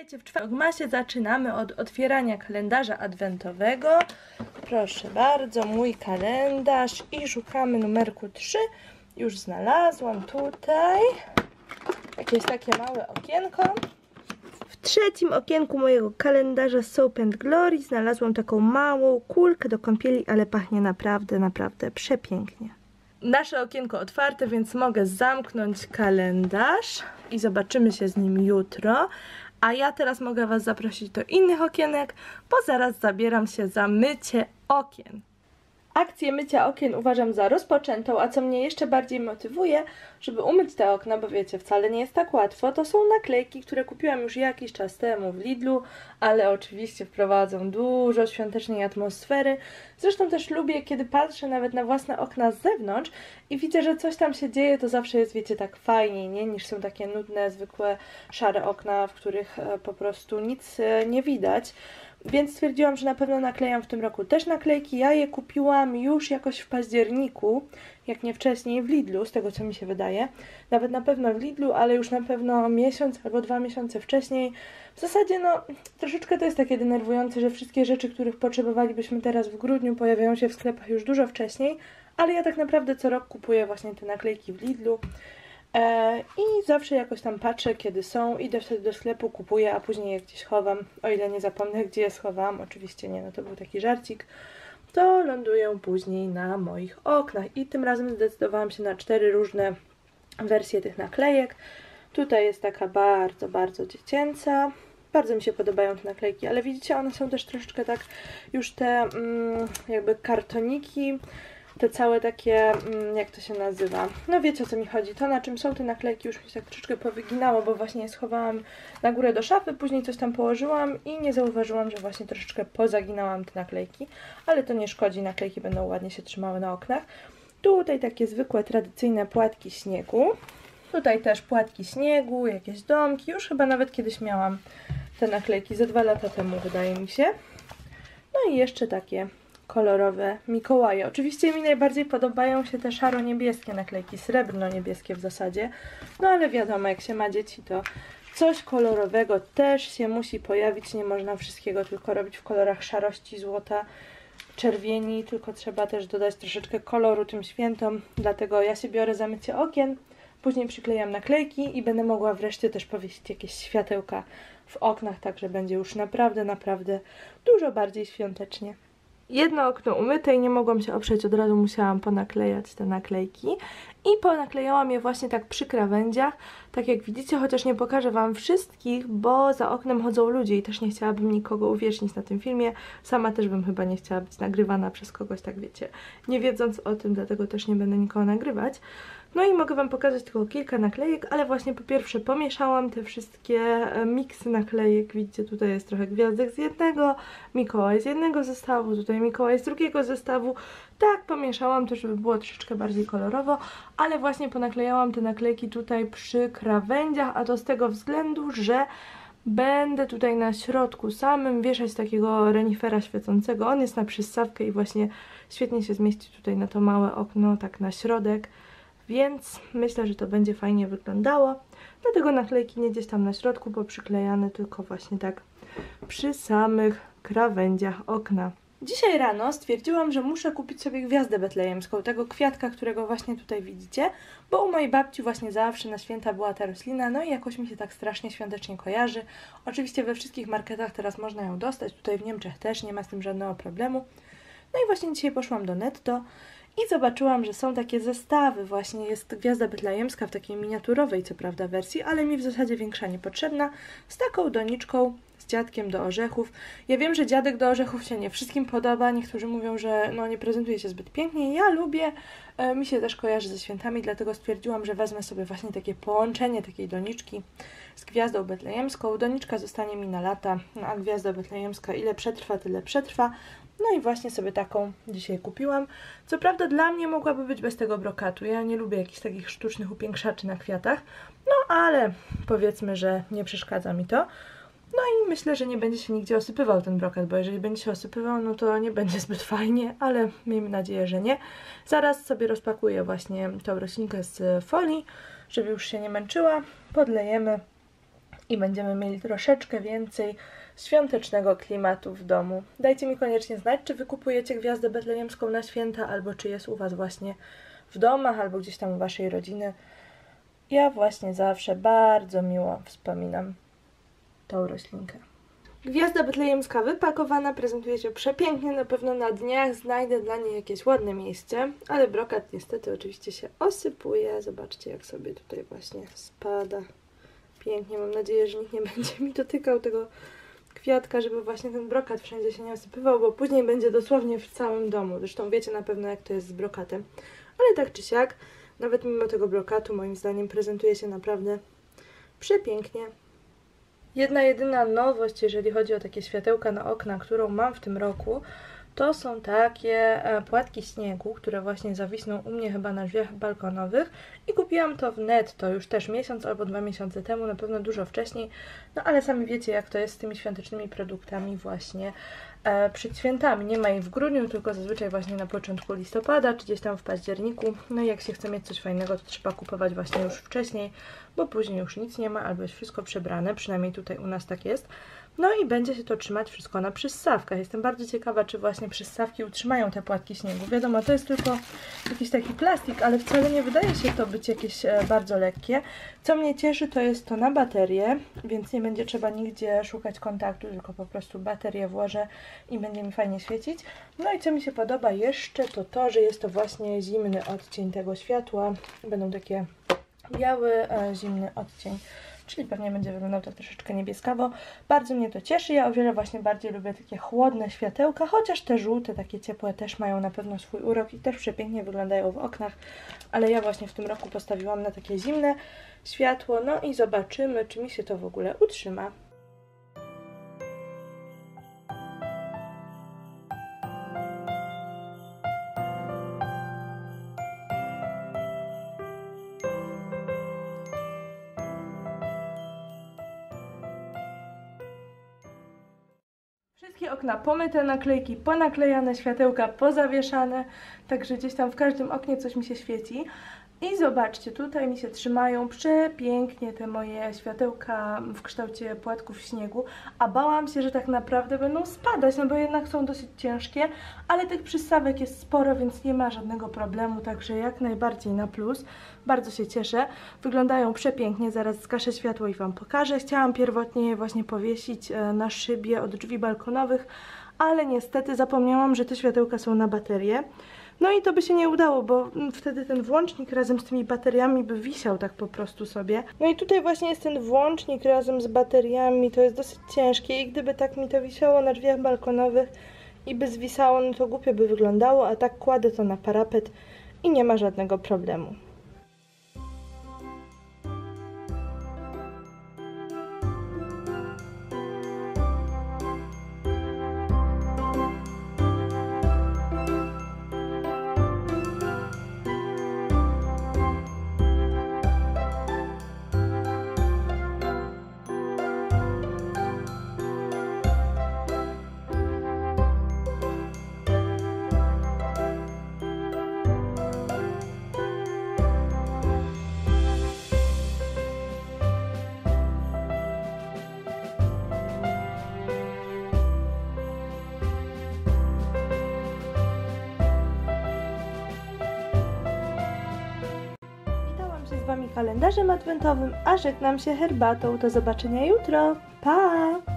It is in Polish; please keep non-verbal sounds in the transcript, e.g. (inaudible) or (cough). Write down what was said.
Witajcie w Czwartogmasie. Zaczynamy od otwierania kalendarza adwentowego. Proszę bardzo, mój kalendarz i szukamy numerku 3. Już znalazłam tutaj. Jakieś takie małe okienko. W trzecim okienku mojego kalendarza Soap and Glory znalazłam taką małą kulkę do kąpieli, ale pachnie naprawdę, naprawdę przepięknie. Nasze okienko otwarte, więc mogę zamknąć kalendarz i zobaczymy się z nim jutro. A ja teraz mogę Was zaprosić do innych okienek, bo zaraz zabieram się za mycie okien. Akcję mycia okien uważam za rozpoczętą, a co mnie jeszcze bardziej motywuje, żeby umyć te okna, bo wiecie, wcale nie jest tak łatwo, to są naklejki, które kupiłam już jakiś czas temu w Lidlu, ale oczywiście wprowadzą dużo świątecznej atmosfery. Zresztą też lubię, kiedy patrzę nawet na własne okna z zewnątrz i widzę, że coś tam się dzieje, to zawsze jest, wiecie, tak fajniej, nie? Niż są takie nudne, zwykłe, szare okna, w których e, po prostu nic e, nie widać. Więc stwierdziłam, że na pewno naklejam w tym roku też naklejki. Ja je kupiłam już jakoś w październiku, jak nie wcześniej w Lidlu, z tego co mi się wydaje. Nawet na pewno w Lidlu, ale już na pewno miesiąc albo dwa miesiące wcześniej. W zasadzie no, troszeczkę to jest takie denerwujące, że wszystkie rzeczy, których potrzebowalibyśmy teraz w grudniu pojawiają się w sklepach już dużo wcześniej, ale ja tak naprawdę co rok kupuję właśnie te naklejki w Lidlu. E, I zawsze jakoś tam patrzę, kiedy są, idę wtedy do sklepu, kupuję, a później je gdzieś chowam, o ile nie zapomnę, gdzie je schowałam. Oczywiście nie, no to był taki żarcik. To lądują później na moich oknach. I tym razem zdecydowałam się na cztery różne wersje tych naklejek. Tutaj jest taka bardzo, bardzo dziecięca. Bardzo mi się podobają te naklejki, ale widzicie, one są też troszeczkę tak już te mm, jakby kartoniki te całe takie, mm, jak to się nazywa, no wiecie o co mi chodzi, to na czym są te naklejki już mi się tak troszeczkę powyginało, bo właśnie je schowałam na górę do szafy, później coś tam położyłam i nie zauważyłam, że właśnie troszeczkę pozaginałam te naklejki, ale to nie szkodzi, naklejki będą ładnie się trzymały na oknach. Tutaj takie zwykłe, tradycyjne płatki śniegu, tutaj też płatki śniegu, jakieś domki, już chyba nawet kiedyś miałam te naklejki, ze dwa lata temu wydaje mi się. No i jeszcze takie kolorowe Mikołaje. Oczywiście mi najbardziej podobają się te szaro-niebieskie naklejki, srebrno-niebieskie w zasadzie, no ale wiadomo, jak się ma dzieci, to coś kolorowego też się musi pojawić, nie można wszystkiego tylko robić w kolorach szarości, złota, czerwieni, tylko trzeba też dodać troszeczkę koloru tym świętom, dlatego ja się biorę za mycie okien, później przyklejam naklejki i będę mogła wreszcie też powiesić jakieś światełka w oknach, także będzie już naprawdę, naprawdę dużo bardziej świątecznie jedno okno umyte i nie mogłam się oprzeć, od razu musiałam ponaklejać te naklejki. I ponaklejałam je właśnie tak przy krawędziach, tak jak widzicie, chociaż nie pokażę Wam wszystkich, bo za oknem chodzą ludzie i też nie chciałabym nikogo uwiecznić na tym filmie, sama też bym chyba nie chciała być nagrywana przez kogoś, tak wiecie, nie wiedząc o tym, dlatego też nie będę nikogo nagrywać. No i mogę Wam pokazać tylko kilka naklejek, ale właśnie po pierwsze pomieszałam te wszystkie e, miksy naklejek. Widzicie, tutaj jest trochę gwiazdek z jednego, Mikołaj z jednego zestawu, tutaj Mikołaj z drugiego zestawu. Tak, pomieszałam to, żeby było troszeczkę bardziej kolorowo, ale właśnie ponaklejałam te naklejki tutaj przy krawędziach, a to z tego względu, że będę tutaj na środku samym wieszać takiego renifera świecącego. On jest na przystawkę i właśnie świetnie się zmieści tutaj na to małe okno, tak na środek więc myślę, że to będzie fajnie wyglądało. Dlatego naklejki nie gdzieś tam na środku poprzyklejane, tylko właśnie tak przy samych krawędziach okna. Dzisiaj rano stwierdziłam, że muszę kupić sobie gwiazdę betlejemską, tego kwiatka, którego właśnie tutaj widzicie, bo u mojej babci właśnie zawsze na święta była ta roślina, no i jakoś mi się tak strasznie świątecznie kojarzy. Oczywiście we wszystkich marketach teraz można ją dostać, tutaj w Niemczech też nie ma z tym żadnego problemu. No i właśnie dzisiaj poszłam do netto i zobaczyłam, że są takie zestawy, właśnie jest Gwiazda Betlejemska w takiej miniaturowej, co prawda, wersji, ale mi w zasadzie większa niepotrzebna, z taką doniczką, dziadkiem do orzechów. Ja wiem, że dziadek do orzechów się nie wszystkim podoba, niektórzy mówią, że no nie prezentuje się zbyt pięknie, ja lubię, e, mi się też kojarzy ze świętami, dlatego stwierdziłam, że wezmę sobie właśnie takie połączenie takiej doniczki z Gwiazdą Betlejemską. Doniczka zostanie mi na lata, no, a Gwiazda Betlejemska ile przetrwa, tyle przetrwa. No i właśnie sobie taką dzisiaj kupiłam. Co prawda dla mnie mogłaby być bez tego brokatu. Ja nie lubię jakichś takich sztucznych upiększaczy na kwiatach. No ale powiedzmy, że nie przeszkadza mi to. No i myślę, że nie będzie się nigdzie osypywał ten brokat, bo jeżeli będzie się osypywał, no to nie będzie (laughs) zbyt fajnie, ale miejmy nadzieję, że nie. Zaraz sobie rozpakuję właśnie tą roślinkę z folii, żeby już się nie męczyła. Podlejemy i będziemy mieli troszeczkę więcej świątecznego klimatu w domu. Dajcie mi koniecznie znać, czy wy kupujecie gwiazdę betlejemską na święta, albo czy jest u was właśnie w domach, albo gdzieś tam u waszej rodziny. Ja właśnie zawsze bardzo miło wspominam tą roślinkę. Gwiazda betlejemska wypakowana, prezentuje się przepięknie, na pewno na dniach znajdę dla niej jakieś ładne miejsce, ale brokat niestety oczywiście się osypuje. Zobaczcie jak sobie tutaj właśnie spada. Pięknie, mam nadzieję, że nikt nie (laughs) będzie mi dotykał tego kwiatka, żeby właśnie ten brokat wszędzie się nie osypywał, bo później będzie dosłownie w całym domu. Zresztą wiecie na pewno jak to jest z brokatem. Ale tak czy siak, nawet mimo tego brokatu moim zdaniem prezentuje się naprawdę przepięknie. Jedna jedyna nowość, jeżeli chodzi o takie światełka na okna, którą mam w tym roku, to są takie e, płatki śniegu, które właśnie zawisną u mnie chyba na drzwiach balkonowych. I kupiłam to w netto już też miesiąc albo dwa miesiące temu, na pewno dużo wcześniej, no ale sami wiecie jak to jest z tymi świątecznymi produktami właśnie przed świętami. Nie ma jej w grudniu, tylko zazwyczaj właśnie na początku listopada, czy gdzieś tam w październiku. No i jak się chce mieć coś fajnego, to trzeba kupować właśnie już wcześniej, bo później już nic nie ma, albo jest wszystko przebrane, przynajmniej tutaj u nas tak jest. No i będzie się to trzymać wszystko na przyssawkach. Jestem bardzo ciekawa, czy właśnie przyssawki utrzymają te płatki śniegu. Wiadomo, to jest tylko jakiś taki plastik, ale wcale nie wydaje się to być jakieś e, bardzo lekkie. Co mnie cieszy, to jest to na baterię, więc nie będzie trzeba nigdzie szukać kontaktu, tylko po prostu baterię włożę i będzie mi fajnie świecić. No i co mi się podoba jeszcze, to to, że jest to właśnie zimny odcień tego światła. Będą takie biały, e, zimny odcień czyli pewnie będzie wyglądał to troszeczkę niebieskawo. Bardzo mnie to cieszy, ja o wiele właśnie bardziej lubię takie chłodne światełka, chociaż te żółte, takie ciepłe też mają na pewno swój urok i też przepięknie wyglądają w oknach, ale ja właśnie w tym roku postawiłam na takie zimne światło, no i zobaczymy, czy mi się to w ogóle utrzyma. Wszystkie okna pomyte, naklejki ponaklejane, światełka pozawieszane, także gdzieś tam w każdym oknie coś mi się świeci. I zobaczcie, tutaj mi się trzymają przepięknie te moje światełka w kształcie płatków śniegu, a bałam się, że tak naprawdę będą spadać, no bo jednak są dosyć ciężkie, ale tych przystawek jest sporo, więc nie ma żadnego problemu, także jak najbardziej na plus. Bardzo się cieszę. Wyglądają przepięknie, zaraz zgaszę światło i Wam pokażę. Chciałam pierwotnie je właśnie powiesić e, na szybie od drzwi balkonowych, ale niestety zapomniałam, że te światełka są na baterię. No i to by się nie udało, bo wtedy ten włącznik razem z tymi bateriami by wisiał tak po prostu sobie. No i tutaj właśnie jest ten włącznik razem z bateriami, to jest dosyć ciężkie i gdyby tak mi to wisiało na drzwiach balkonowych i by zwisało, no to głupio by wyglądało, a tak kładę to na parapet i nie ma żadnego problemu. Kalendarzem adwentowym, a żegnam się herbatą. Do zobaczenia jutro. Pa!